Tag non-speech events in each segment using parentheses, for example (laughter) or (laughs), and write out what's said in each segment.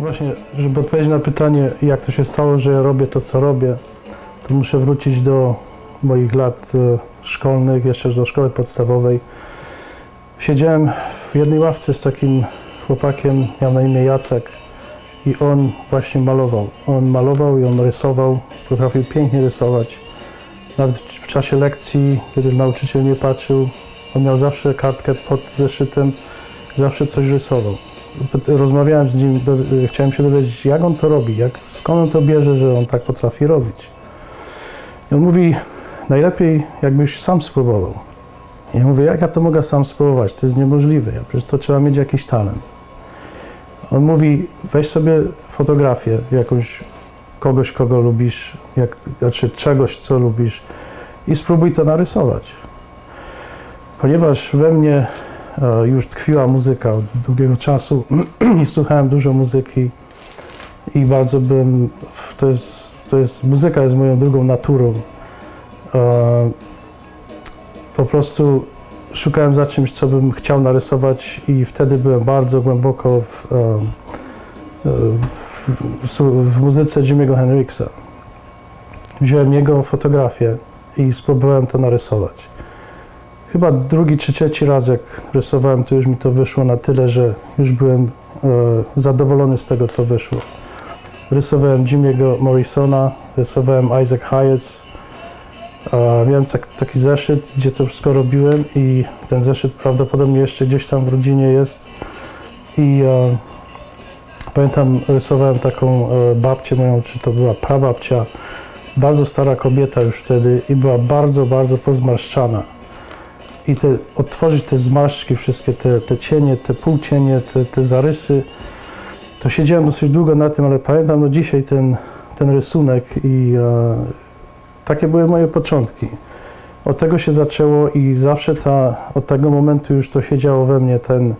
Właśnie, żeby odpowiedzieć na pytanie, jak to się stało, że ja robię to, co robię, to muszę wrócić do moich lat e, szkolnych, jeszcze do szkoły podstawowej. Siedziałem w jednej ławce z takim chłopakiem, miał na imię Jacek i on właśnie malował. On malował i on rysował, potrafił pięknie rysować. Nawet w czasie lekcji, kiedy nauczyciel nie patrzył, on miał zawsze kartkę pod zeszytem, zawsze coś rysował. Rozmawiałem z nim, chciałem się dowiedzieć, jak on to robi, jak, skąd on to bierze, że on tak potrafi robić. I on mówi, najlepiej jakbyś sam spróbował. I ja mówię, jak ja to mogę sam spróbować? To jest niemożliwe, ja, przecież to trzeba mieć jakiś talent. On mówi, weź sobie fotografię jakąś kogoś, kogo lubisz, jak, znaczy czegoś, co lubisz i spróbuj to narysować. Ponieważ we mnie już tkwiła muzyka od długiego czasu (clears throat) i słuchałem dużo muzyki i bardzo bym, to jest, to jest, muzyka jest moją drugą naturą. E, po prostu szukałem za czymś, co bym chciał narysować i wtedy byłem bardzo głęboko w, e, w, w muzyce Jimmy'ego Hendrixa. Wziąłem jego fotografię i spróbowałem to narysować. Chyba drugi czy trzeci raz, jak rysowałem, to już mi to wyszło na tyle, że już byłem e, zadowolony z tego, co wyszło. Rysowałem Jimmy'ego Morrisona, rysowałem Isaac Hayes. E, miałem tak, taki zeszyt, gdzie to wszystko robiłem i ten zeszyt prawdopodobnie jeszcze gdzieś tam w rodzinie jest. I e, pamiętam, rysowałem taką e, babcię moją, czy to była prababcia, bardzo stara kobieta już wtedy i była bardzo, bardzo pozmarszczana i te, odtworzyć te zmarszczki, wszystkie te, te cienie, te półcienie, te, te zarysy. To siedziałem dosyć długo na tym, ale pamiętam no dzisiaj ten, ten rysunek i e, takie były moje początki. Od tego się zaczęło i zawsze ta, od tego momentu już to siedziało we mnie, ten,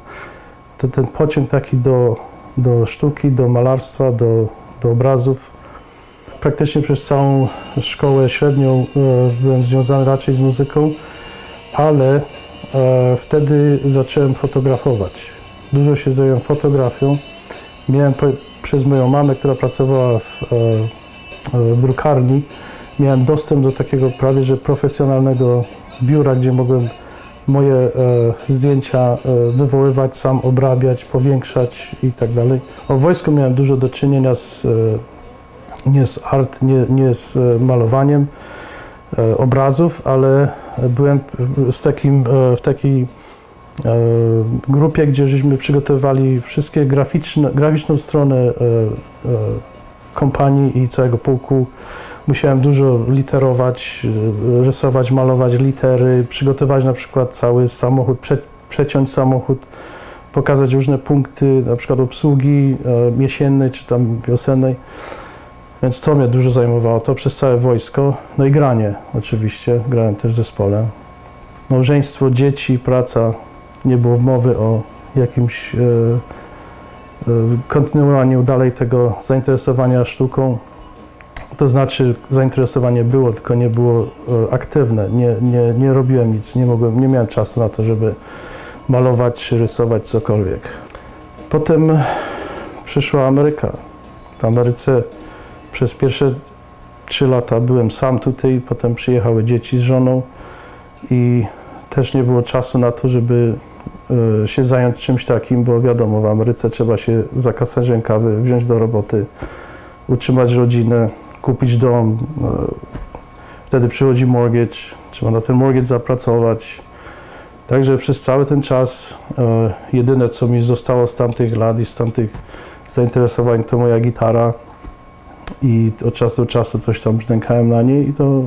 to, ten pociąg taki do, do sztuki, do malarstwa, do, do obrazów. Praktycznie przez całą szkołę średnią e, byłem związany raczej z muzyką ale e, wtedy zacząłem fotografować. Dużo się zająłem fotografią. Miałem przez moją mamę, która pracowała w, e, e, w drukarni, miałem dostęp do takiego prawie że profesjonalnego biura, gdzie mogłem moje e, zdjęcia e, wywoływać, sam obrabiać, powiększać i tak dalej. O wojsku miałem dużo do czynienia z, e, nie z art, nie, nie z malowaniem obrazów, ale byłem z takim, e, w takiej e, grupie, gdzie żeśmy przygotowywali wszystkie graficzne, graficzną stronę e, kompanii i całego pułku. Musiałem dużo literować, rysować, malować litery, przygotować na przykład cały samochód, prze, przeciąć samochód, pokazać różne punkty, na przykład obsługi jesiennej czy tam wiosennej. Więc to mnie dużo zajmowało, to przez całe wojsko. No i granie oczywiście, grałem też w zespole. Małżeństwo, dzieci, praca, nie było mowy o jakimś e, e, kontynuowaniu dalej tego zainteresowania sztuką. To znaczy zainteresowanie było, tylko nie było e, aktywne. Nie, nie, nie robiłem nic, nie, mogłem, nie miałem czasu na to, żeby malować rysować cokolwiek. Potem przyszła Ameryka. W Ameryce przez pierwsze trzy lata byłem sam tutaj, potem przyjechały dzieci z żoną i też nie było czasu na to, żeby e, się zająć czymś takim, bo wiadomo, w Ameryce trzeba się zakasać rękawy, wziąć do roboty, utrzymać rodzinę, kupić dom. E, wtedy przychodzi mortgage, trzeba na ten mortgage zapracować. Także przez cały ten czas e, jedyne, co mi zostało z tamtych lat i z tamtych zainteresowań, to moja gitara i od czasu do czasu coś tam brzdękałem na niej i to,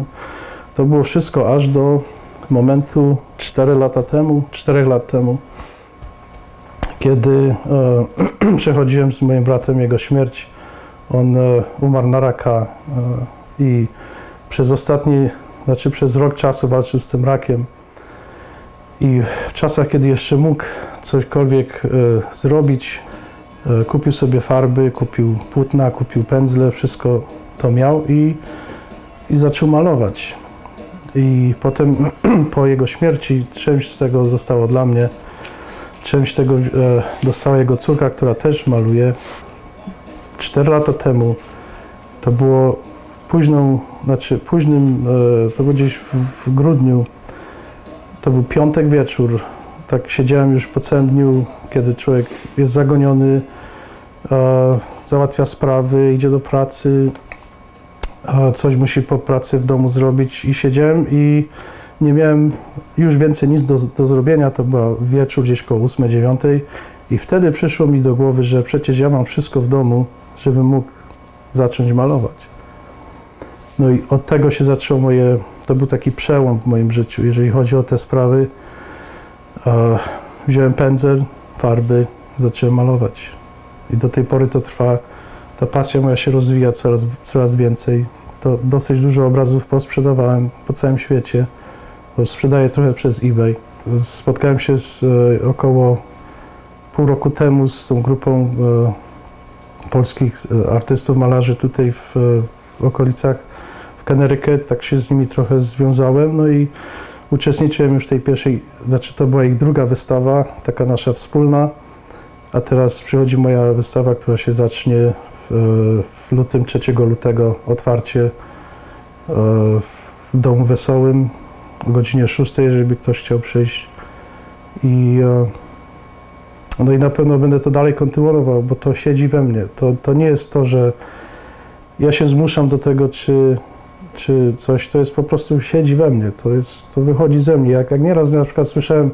to było wszystko aż do momentu 4 lata temu, 4 lat temu, kiedy e, (clears throat) przechodziłem z moim bratem jego śmierć. On e, umarł na raka e, i przez ostatni, znaczy przez rok czasu walczył z tym rakiem. I w czasach, kiedy jeszcze mógł cośkolwiek e, zrobić, kupił sobie farby, kupił płótna, kupił pędzle, wszystko to miał i, i zaczął malować. I potem (clears throat) po jego śmierci część z tego zostało dla mnie, część tego e, dostała jego córka, która też maluje. 4 lata temu, to było późną, znaczy późnym, e, to było gdzieś w, w grudniu, to był piątek wieczór, tak siedziałem już po całym dniu, kiedy człowiek jest zagoniony, e, załatwia sprawy, idzie do pracy, e, coś musi po pracy w domu zrobić i siedziałem i nie miałem już więcej nic do, do zrobienia, to był wieczór gdzieś koło 8-9 i wtedy przyszło mi do głowy, że przecież ja mam wszystko w domu, żebym mógł zacząć malować. No i od tego się zaczęło moje, to był taki przełom w moim życiu, jeżeli chodzi o te sprawy. Wziąłem pędzel, farby, zacząłem malować. I do tej pory to trwa, ta pasja moja się rozwija coraz, coraz więcej. To dosyć dużo obrazów posprzedawałem po całym świecie. Sprzedaję trochę przez eBay. Spotkałem się z e, około pół roku temu z tą grupą e, polskich e, artystów, malarzy tutaj w, w okolicach w Connecticut, tak się z nimi trochę związałem, no i uczestniczyłem już w tej pierwszej, znaczy to była ich druga wystawa, taka nasza wspólna, a teraz przychodzi moja wystawa, która się zacznie w, w lutym, 3 lutego, otwarcie w Domu Wesołym o godzinie 6, jeżeli by ktoś chciał przyjść i no i na pewno będę to dalej kontynuował, bo to siedzi we mnie. To, to nie jest to, że ja się zmuszam do tego, czy, czy coś, to jest po prostu siedzi we mnie, to, jest, to wychodzi ze mnie. Jak, jak nieraz na przykład słyszałem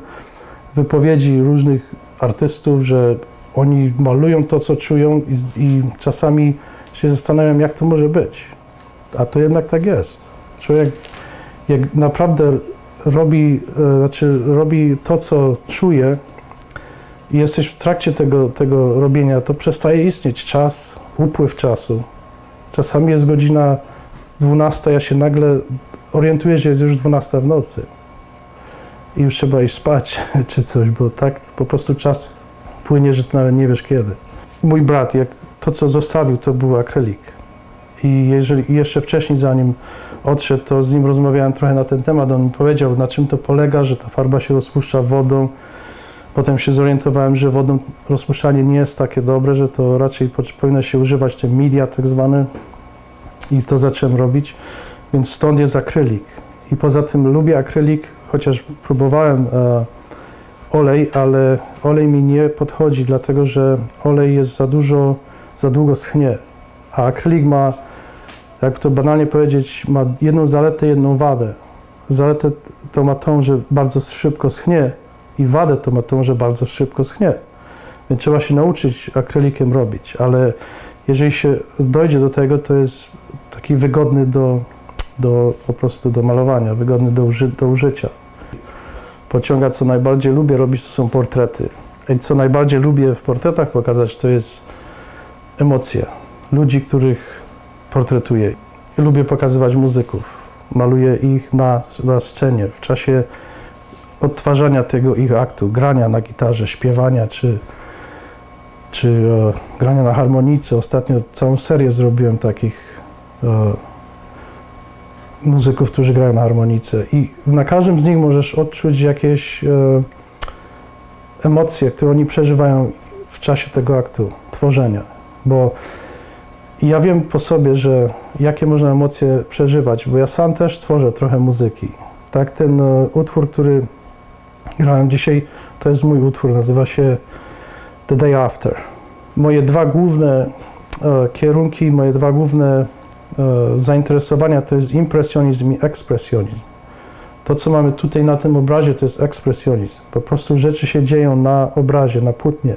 wypowiedzi różnych artystów, że oni malują to, co czują i, i czasami się zastanawiam, jak to może być. A to jednak tak jest. Człowiek jak naprawdę robi, e, znaczy robi to, co czuje, i jesteś w trakcie tego, tego robienia, to przestaje istnieć czas, upływ czasu. Czasami jest godzina 12, ja się nagle orientuję, że jest już 12 w nocy. I już trzeba iść spać (laughs) czy coś, bo tak po prostu czas płynie, że nawet nie wiesz kiedy. Mój brat, jak to co zostawił, to był akrylik. I jeżeli jeszcze wcześniej, zanim odszedł, to z nim rozmawiałem trochę na ten temat. On mi powiedział, na czym to polega, że ta farba się rozpuszcza wodą, Potem się zorientowałem, że wodą rozpuszczanie nie jest takie dobre, że to raczej powinno się używać te media tak zwane i to zacząłem robić, więc stąd jest akrylik. I poza tym lubię akrylik, chociaż próbowałem e, olej, ale olej mi nie podchodzi, dlatego że olej jest za dużo, za długo schnie, a akrylik ma, jak to banalnie powiedzieć, ma jedną zaletę, jedną wadę. Zaletę to ma tą, że bardzo szybko schnie, i wadę to ma to, że bardzo szybko schnie. Więc trzeba się nauczyć akrylikiem robić, ale jeżeli się dojdzie do tego, to jest taki wygodny do, do po prostu do malowania, wygodny do, uży, do użycia. Pociąga, co najbardziej lubię robić, to są portrety. I co najbardziej lubię w portretach pokazać, to jest emocje. Ludzi, których portretuję. Lubię pokazywać muzyków. Maluję ich na, na scenie, w czasie odtwarzania tego ich aktu, grania na gitarze, śpiewania czy, czy e, grania na harmonice. Ostatnio całą serię zrobiłem takich muzyków, którzy grają na harmonice i na każdym z nich możesz odczuć jakieś e, emocje, które oni przeżywają w czasie tego aktu tworzenia, bo ja wiem po sobie, że jakie można emocje przeżywać, bo ja sam też tworzę trochę muzyki. Tak, ten e, utwór, który grałem dzisiaj, to jest mój utwór, nazywa się The Day After. Moje dwa główne e, kierunki, moje dwa główne e, zainteresowania to jest impresjonizm i ekspresjonizm. To, co mamy tutaj na tym obrazie, to jest ekspresjonizm. Po prostu rzeczy się dzieją na obrazie, na płótnie.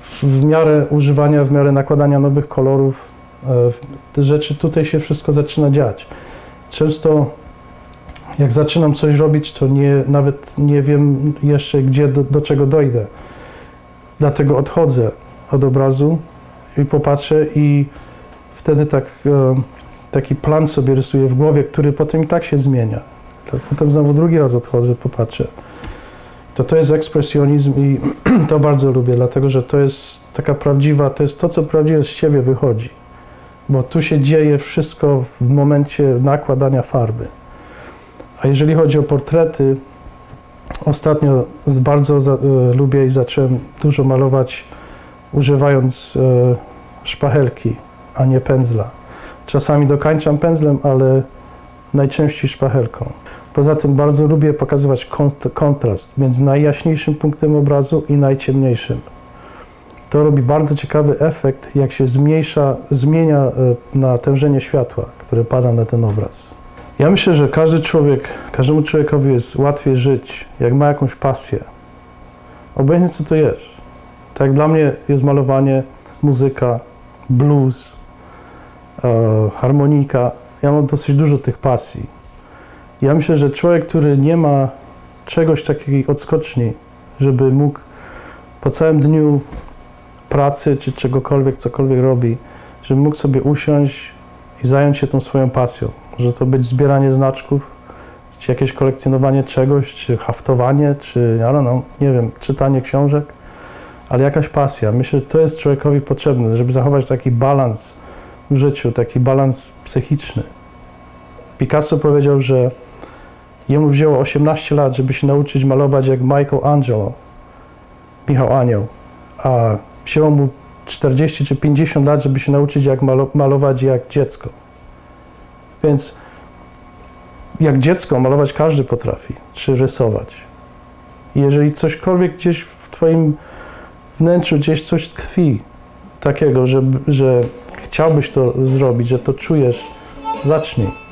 W, w miarę używania, w miarę nakładania nowych kolorów, e, te rzeczy tutaj się wszystko zaczyna dziać. Często jak zaczynam coś robić, to nie, nawet nie wiem jeszcze, gdzie, do, do czego dojdę. Dlatego odchodzę od obrazu i popatrzę i wtedy tak, e, taki plan sobie rysuję w głowie, który potem i tak się zmienia. Potem znowu drugi raz odchodzę, popatrzę. To to jest ekspresjonizm i (clears throat) to bardzo lubię, dlatego że to jest taka prawdziwa, to jest to, co prawdziwie z siebie wychodzi. Bo tu się dzieje wszystko w momencie nakładania farby. A jeżeli chodzi o portrety, ostatnio bardzo za, e, lubię i zacząłem dużo malować używając e, szpachelki, a nie pędzla. Czasami dokańczam pędzlem, ale najczęściej szpachelką. Poza tym bardzo lubię pokazywać kontrast między najjaśniejszym punktem obrazu i najciemniejszym. To robi bardzo ciekawy efekt, jak się zmniejsza, zmienia e, natężenie światła, które pada na ten obraz. Ja myślę, że każdy człowiek, każdemu człowiekowi jest łatwiej żyć, jak ma jakąś pasję. Obojętnie co to jest. Tak jak dla mnie jest malowanie, muzyka, blues, harmonika. Ja mam dosyć dużo tych pasji. Ja myślę, że człowiek, który nie ma czegoś takiej odskoczni, żeby mógł po całym dniu pracy czy czegokolwiek, cokolwiek robi, żeby mógł sobie usiąść i zająć się tą swoją pasją. Może to być zbieranie znaczków, czy jakieś kolekcjonowanie czegoś, czy haftowanie, czy nie wiem, czytanie książek, ale jakaś pasja. Myślę, że to jest człowiekowi potrzebne, żeby zachować taki balans w życiu, taki balans psychiczny. Picasso powiedział, że jemu wzięło 18 lat, żeby się nauczyć malować jak Michael Angelo, Michał Anioł, a wzięło mu 40 czy 50 lat, żeby się nauczyć jak malować jak dziecko. Więc jak dziecko malować każdy potrafi, czy rysować. Jeżeli cośkolwiek gdzieś w Twoim wnętrzu, gdzieś coś tkwi takiego, że, że chciałbyś to zrobić, że to czujesz, zacznij.